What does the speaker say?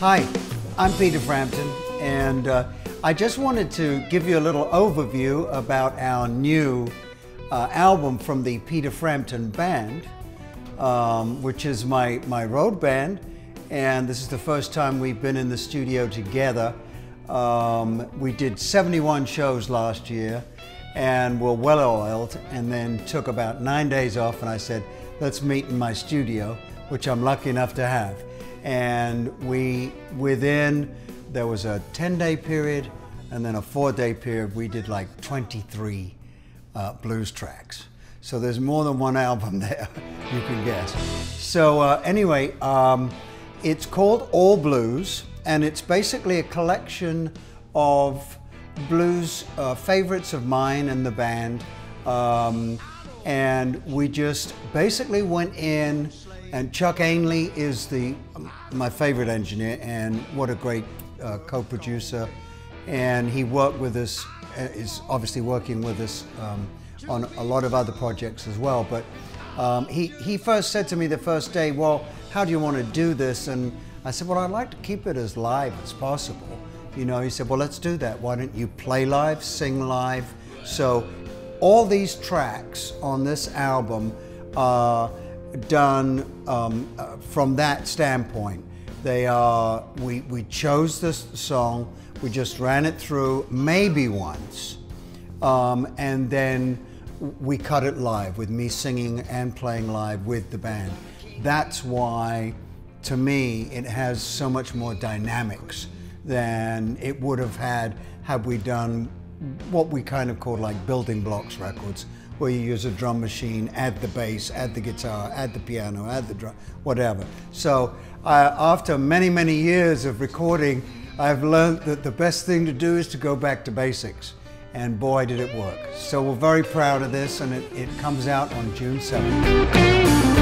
Hi, I'm Peter Frampton, and uh, I just wanted to give you a little overview about our new uh, album from the Peter Frampton Band, um, which is my, my road band, and this is the first time we've been in the studio together. Um, we did 71 shows last year and were well oiled, and then took about nine days off, and I said, let's meet in my studio, which I'm lucky enough to have. And we, within, there was a 10 day period and then a four day period, we did like 23 uh, blues tracks. So there's more than one album there, you can guess. So uh, anyway, um, it's called All Blues, and it's basically a collection of blues uh, favorites of mine and the band. Um, and we just basically went in, and Chuck Ainlay is the my favorite engineer, and what a great uh, co-producer. And he worked with us, uh, is obviously working with us um, on a lot of other projects as well. But um, he, he first said to me the first day, well, how do you want to do this? And I said, well, I'd like to keep it as live as possible. You know, he said, well, let's do that. Why don't you play live, sing live? So all these tracks on this album are done um, uh, from that standpoint. They are, we, we chose this song, we just ran it through maybe once, um, and then we cut it live with me singing and playing live with the band. That's why, to me, it has so much more dynamics than it would have had had we done what we kind of call like building blocks records, where you use a drum machine, add the bass, add the guitar, add the piano, add the drum, whatever. So uh, after many, many years of recording, I've learned that the best thing to do is to go back to basics. And boy, did it work. So we're very proud of this, and it, it comes out on June 7th.